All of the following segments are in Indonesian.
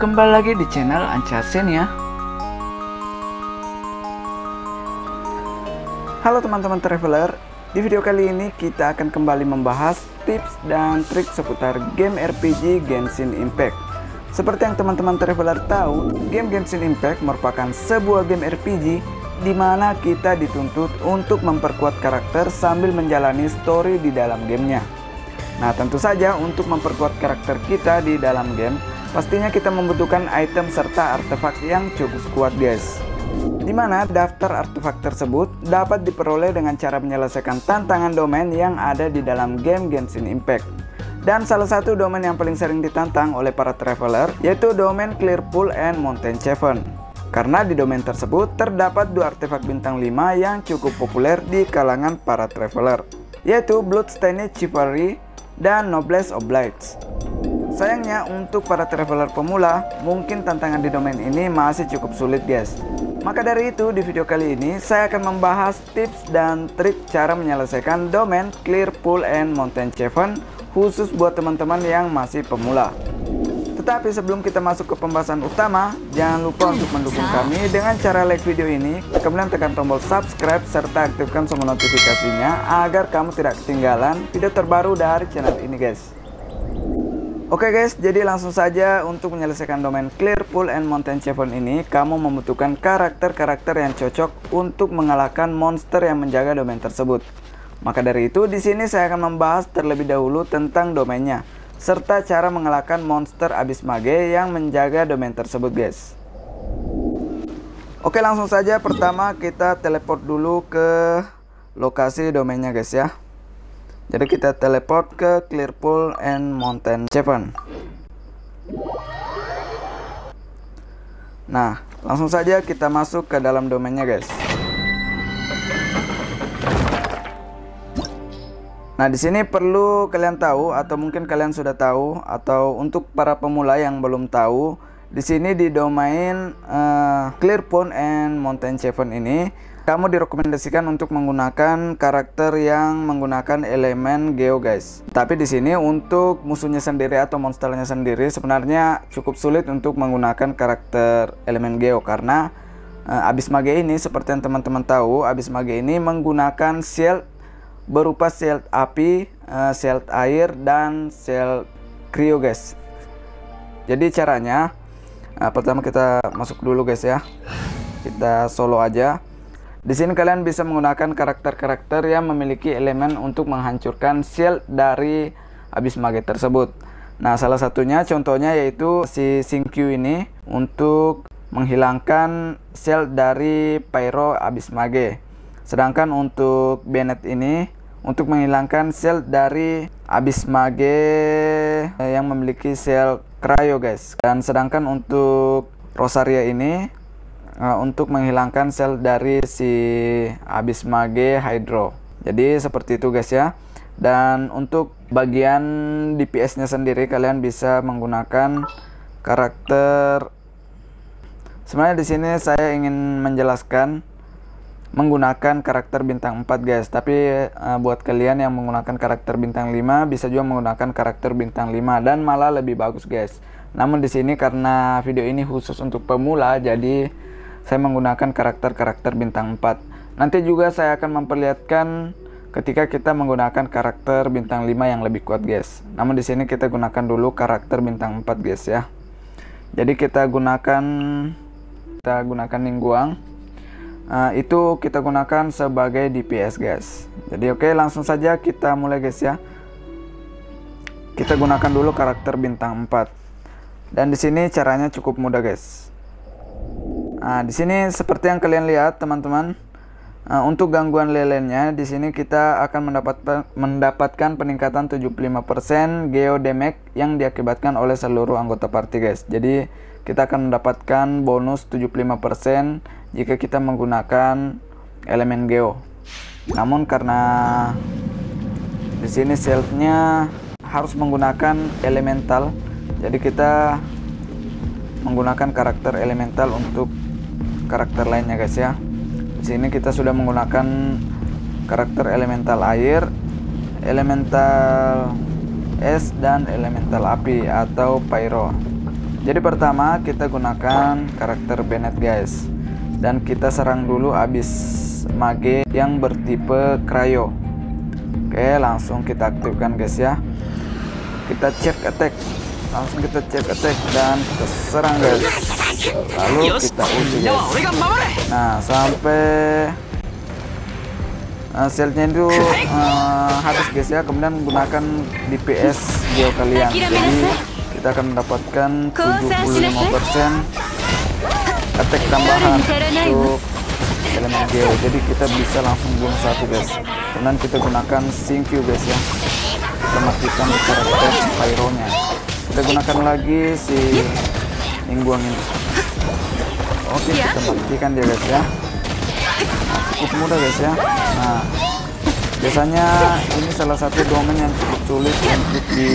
Kembali lagi di channel Ancasen ya. Halo teman-teman traveler, di video kali ini kita akan kembali membahas tips dan trik seputar game RPG Genshin Impact. Seperti yang teman-teman traveler tahu, game Genshin Impact merupakan sebuah game RPG di mana kita dituntut untuk memperkuat karakter sambil menjalani story di dalam gamenya. Nah tentu saja untuk memperkuat karakter kita di dalam game Pastinya kita membutuhkan item serta artefak yang cukup kuat guys. Di mana daftar artefak tersebut dapat diperoleh dengan cara menyelesaikan tantangan domain yang ada di dalam game Genshin Impact. Dan salah satu domain yang paling sering ditantang oleh para traveler yaitu domain Clearpool and Mountain Cheven. Karena di domain tersebut terdapat dua artefak bintang 5 yang cukup populer di kalangan para traveler, yaitu Bloodstained Chivalry dan Noblesse Oblige. Sayangnya untuk para traveler pemula, mungkin tantangan di domain ini masih cukup sulit guys. Maka dari itu di video kali ini saya akan membahas tips dan trik cara menyelesaikan domain Clear Pool and Mountain Cheven khusus buat teman-teman yang masih pemula. Tetapi sebelum kita masuk ke pembahasan utama, jangan lupa untuk mendukung kami dengan cara like video ini, kemudian tekan tombol subscribe serta aktifkan semua notifikasinya agar kamu tidak ketinggalan video terbaru dari channel ini guys. Oke okay guys, jadi langsung saja untuk menyelesaikan domain Clear Pool and Mountain Cheven ini, kamu membutuhkan karakter-karakter yang cocok untuk mengalahkan monster yang menjaga domain tersebut. Maka dari itu, di sini saya akan membahas terlebih dahulu tentang domainnya, serta cara mengalahkan monster Abyss Mage yang menjaga domain tersebut guys. Oke langsung saja, pertama kita teleport dulu ke lokasi domainnya guys ya. Jadi kita teleport ke Clearpool and Mountain Cheven. Nah, langsung saja kita masuk ke dalam domainnya, guys. Nah, di sini perlu kalian tahu atau mungkin kalian sudah tahu atau untuk para pemula yang belum tahu, di sini di domain uh, Clearpool and Mountain Cheven ini kamu direkomendasikan untuk menggunakan karakter yang menggunakan elemen geo guys. Tapi di sini untuk musuhnya sendiri atau monsternya sendiri sebenarnya cukup sulit untuk menggunakan karakter elemen geo karena uh, Abyss Mage ini seperti yang teman-teman tahu, Abyss Mage ini menggunakan shield berupa shield api, uh, shield air dan shield cryo guys. Jadi caranya uh, pertama kita masuk dulu guys ya. Kita solo aja. Di sini kalian bisa menggunakan karakter-karakter yang memiliki elemen untuk menghancurkan shield dari Abyss Mage tersebut. Nah, salah satunya contohnya yaitu si Sinkyu ini untuk menghilangkan shield dari Pyro Abyss Mage. Sedangkan untuk Bennett ini untuk menghilangkan shield dari Abyss Mage yang memiliki shield Cryo guys. Dan sedangkan untuk Rosaria ini uh, untuk menghilangkan sel dari si Abyss Mage Hydro. Jadi seperti itu guys ya. Dan untuk bagian DPS-nya sendiri kalian bisa menggunakan karakter Sebenarnya di sini saya ingin menjelaskan menggunakan karakter bintang 4 guys tapi uh, buat kalian yang menggunakan karakter bintang 5 bisa juga menggunakan karakter bintang 5 dan malah lebih bagus guys namun di sini karena video ini khusus untuk pemula jadi saya menggunakan karakter-karakter bintang 4 nanti juga saya akan memperlihatkan ketika kita menggunakan karakter bintang 5 yang lebih kuat guys. Namun di sini kita gunakan dulu karakter bintang 4 guys ya. Jadi kita gunakan kita gunakan Ningguang uh, itu kita gunakan sebagai DPS guys. Jadi oke okay, langsung saja kita mulai guys ya. Kita gunakan dulu karakter bintang 4 dan di sini caranya cukup mudah guys Nah, di sini seperti yang kalian lihat, teman-teman, uh, untuk gangguan lelennya di sini kita akan mendapat mendapatkan peningkatan 75% geo damage yang diakibatkan oleh seluruh anggota party, guys. Jadi, kita akan mendapatkan bonus 75% jika kita menggunakan elemen geo. Namun karena di sini shieldnya harus menggunakan elemental, jadi kita menggunakan karakter elemental untuk karakter lainnya guys ya di sini kita sudah menggunakan karakter elemental air elemental es dan elemental api atau pyro Jadi pertama kita gunakan karakter Bennett guys. Dan kita serang dulu abis mage yang bertipe cryo. Oke, langsung kita aktifkan guys ya. Kita cek attack. Langsung kita cek attack dan kita serang guys. Lalu kita ulti guys. Nah, sampai uh, shieldnya itu uh, habis guys ya. Kemudian gunakan DPS geo kalian. Jadi kita akan mendapatkan 75% attack tambahan untuk elemen geo. Jadi kita bisa langsung bunuh satu guys. Kemudian kita gunakan Sinkyu guys ya. Kita matikan karakter Pyro nya kita gunakan lagi si Ningguang ini oke kita matikan dia guys ya nah, cukup mudah guys ya nah biasanya ini salah satu domain yang cukup sulit untuk di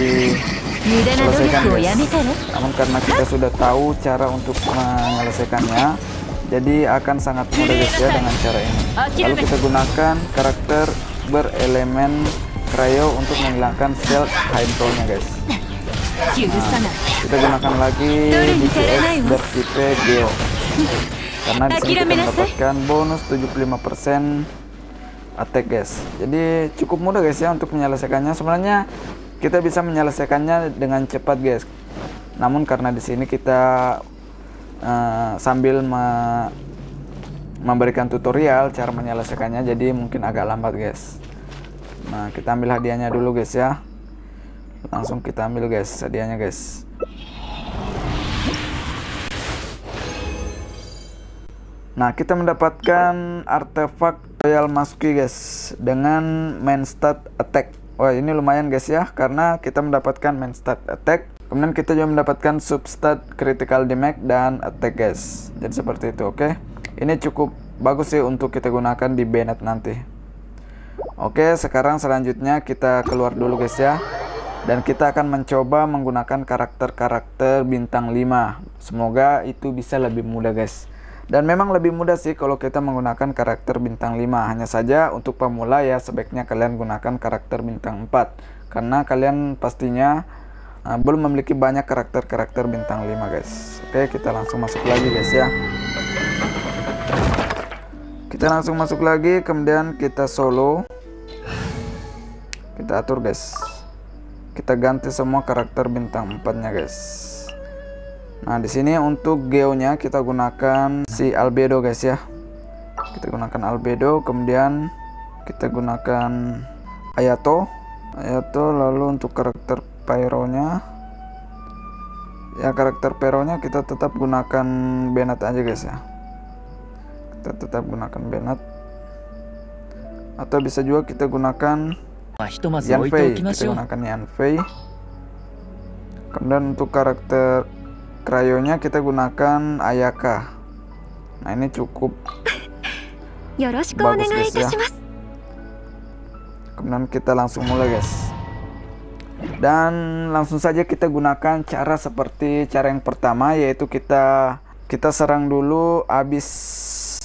selesaikan guys. Namun karena kita sudah tahu cara untuk menyelesaikannya, jadi akan sangat mudah guys ya dengan cara ini. Lalu kita gunakan karakter berelemen cryo untuk menghilangkan sel hydro-nya guys. Kita gunakan lagi DPS bertipe Geo. Karena di sini kita mendapatkan bonus 75% attack guys. Jadi cukup mudah guys ya untuk menyelesaikannya. Sebenarnya kita bisa menyelesaikannya dengan cepat guys namun karena di sini kita uh, sambil me memberikan tutorial cara menyelesaikannya jadi mungkin agak lambat guys nah kita ambil hadiahnya dulu guys ya langsung kita ambil guys hadiahnya guys. Nah, kita mendapatkan artefak Royal Masky guys dengan main stat attack. Wah ini lumayan guys ya karena kita mendapatkan main stat attack. Kemudian kita juga mendapatkan substat critical damage dan attack guys. Jadi seperti itu oke? Okay? ini cukup bagus sih untuk kita gunakan di Bennett nanti. Oke sekarang selanjutnya kita keluar dulu guys ya dan kita akan mencoba menggunakan karakter-karakter bintang 5 semoga itu bisa lebih mudah guys dan memang lebih mudah sih kalau kita menggunakan karakter bintang 5. Hanya saja untuk pemula ya sebaiknya kalian gunakan karakter bintang 4. Karena kalian pastinya uh, belum memiliki banyak karakter-karakter bintang 5 guys. Oke kita langsung masuk lagi guys ya. Kita langsung masuk lagi kemudian kita solo. Kita atur guys. Kita ganti semua karakter bintang 4 nya guys. Nah, di sini untuk geonya kita gunakan si albedo guys ya. Kita gunakan albedo, kemudian kita gunakan ayato. Ayato lalu untuk karakter pyro-nya ya karakter pyro-nya kita tetap gunakan Bennett aja guys ya. Kita tetap gunakan Bennett. Atau bisa juga kita gunakan Yanfei. Kita gunakan Yanfei. Kemudian untuk karakter Krayonya kita gunakan Ayaka. Nah ini cukup bagus guys ya. Kemudian kita langsung mulai guys. Dan langsung saja kita gunakan cara seperti cara yang pertama yaitu kita kita serang dulu abis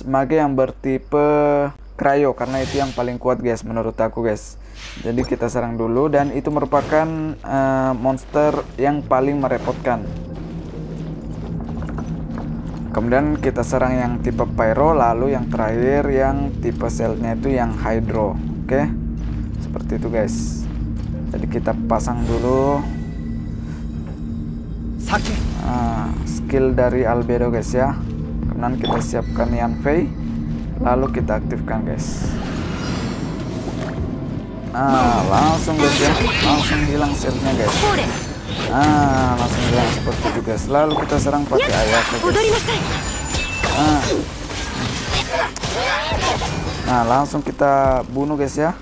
mage yang bertipe cryo karena itu yang paling kuat guys menurut aku guys. Jadi kita serang dulu dan itu merupakan uh, monster yang paling merepotkan. Kemudian kita serang yang tipe pyro lalu yang terakhir yang tipe selnya itu yang hydro oke? Seperti itu guys. Jadi kita pasang dulu. Nah, skill dari albedo guys ya. Kemudian kita siapkan Yanfei lalu kita aktifkan guys nah langsung guys ya langsung hilang setnya guys Ah, langsung hilang seperti itu guys. Lalu kita serang pakai ayat guys. Ah. Nah, langsung kita bunuh guys ya.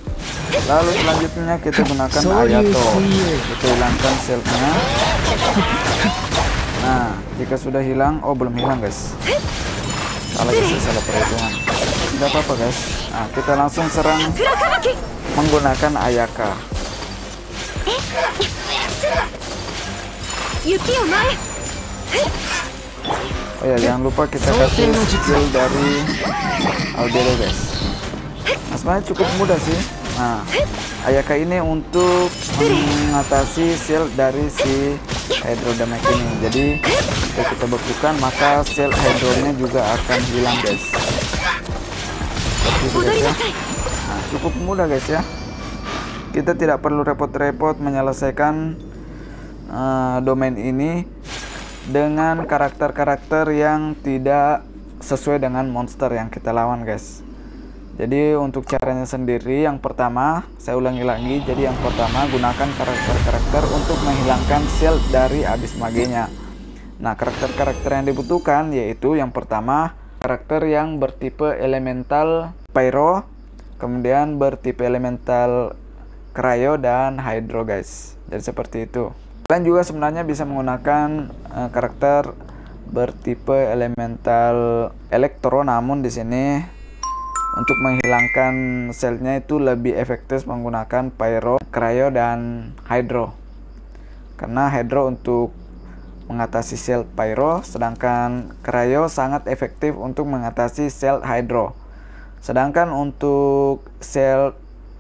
Lalu selanjutnya kita gunakan Ayato. Kita hilangkan selfnya. Nah, jika sudah hilang, oh belum hilang guys. Salah guys, salah perhitungan. Tidak apa-apa guys. Nah, kita langsung serang menggunakan Ayaka. Oh ya, jangan lupa kita kasih skill dari Albedo guys. Nah, sebenarnya cukup mudah sih. Nah, Ayaka ini untuk mengatasi shield dari si hydro damage ini jadi jika kita bekukan maka sel hydronya juga akan hilang guys seperti itu guys ya cukup mudah guys ya. Kita tidak perlu repot-repot menyelesaikan uh, domain ini dengan karakter-karakter yang tidak sesuai dengan monster yang kita lawan guys. Jadi untuk caranya sendiri yang pertama saya ulangi lagi jadi yang pertama gunakan karakter-karakter untuk menghilangkan shield dari abis magenya nah karakter-karakter yang dibutuhkan yaitu yang pertama karakter yang bertipe elemental pyro kemudian bertipe elemental cryo dan hydro guys jadi seperti itu kalian juga sebenarnya bisa menggunakan uh, karakter bertipe elemental elektro namun di sini untuk menghilangkan selnya itu lebih efektif menggunakan pyro, cryo dan hydro. Karena hydro untuk mengatasi sel pyro, sedangkan cryo sangat efektif untuk mengatasi sel hydro. Sedangkan untuk sel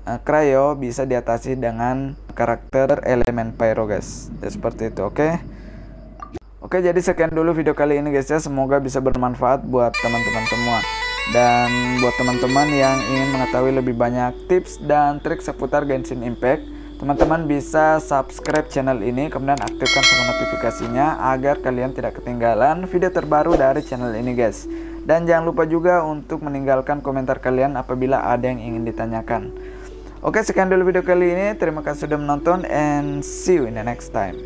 uh, bisa diatasi dengan karakter elemen pyro guys. Ya, seperti itu, oke? Okay? Oke, jadi sekian dulu video kali ini guys ya. Semoga bisa bermanfaat buat teman-teman semua. Dan buat teman-teman yang ingin mengetahui lebih banyak tips dan trik seputar Genshin Impact, teman-teman bisa subscribe channel ini, kemudian aktifkan semua notifikasinya agar kalian tidak ketinggalan video terbaru dari channel ini guys. Dan jangan lupa juga untuk meninggalkan komentar kalian apabila ada yang ingin ditanyakan. Oke, sekian dulu video kali ini. Terima kasih sudah menonton and see you in the next time.